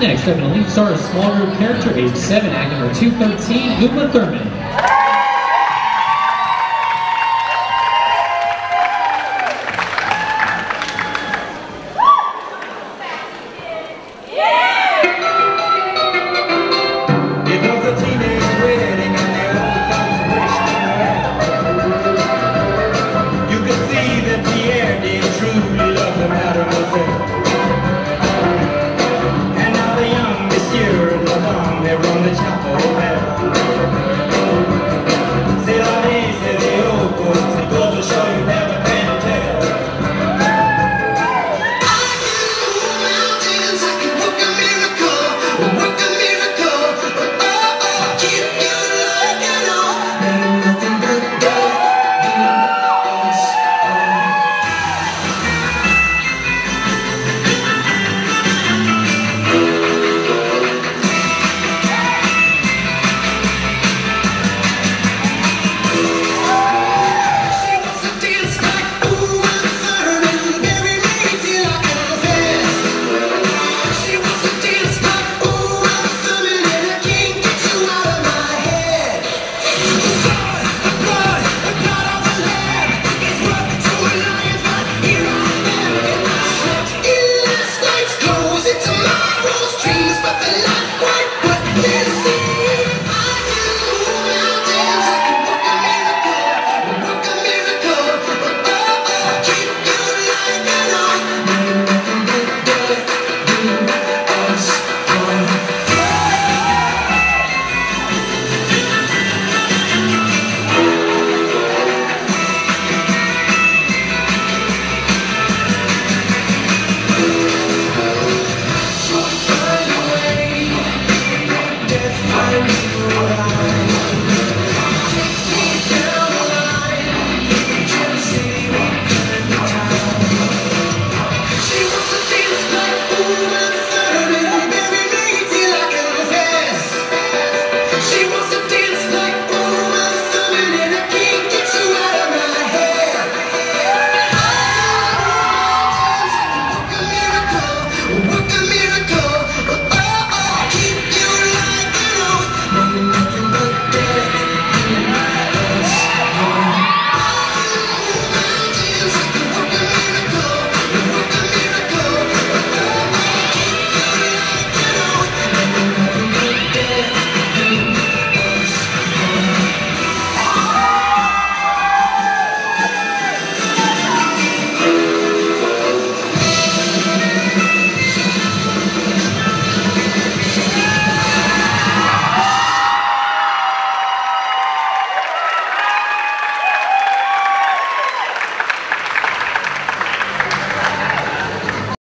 Up next, up in an Elite Star Small Group character, age 7, act number 213, Uma Thurman.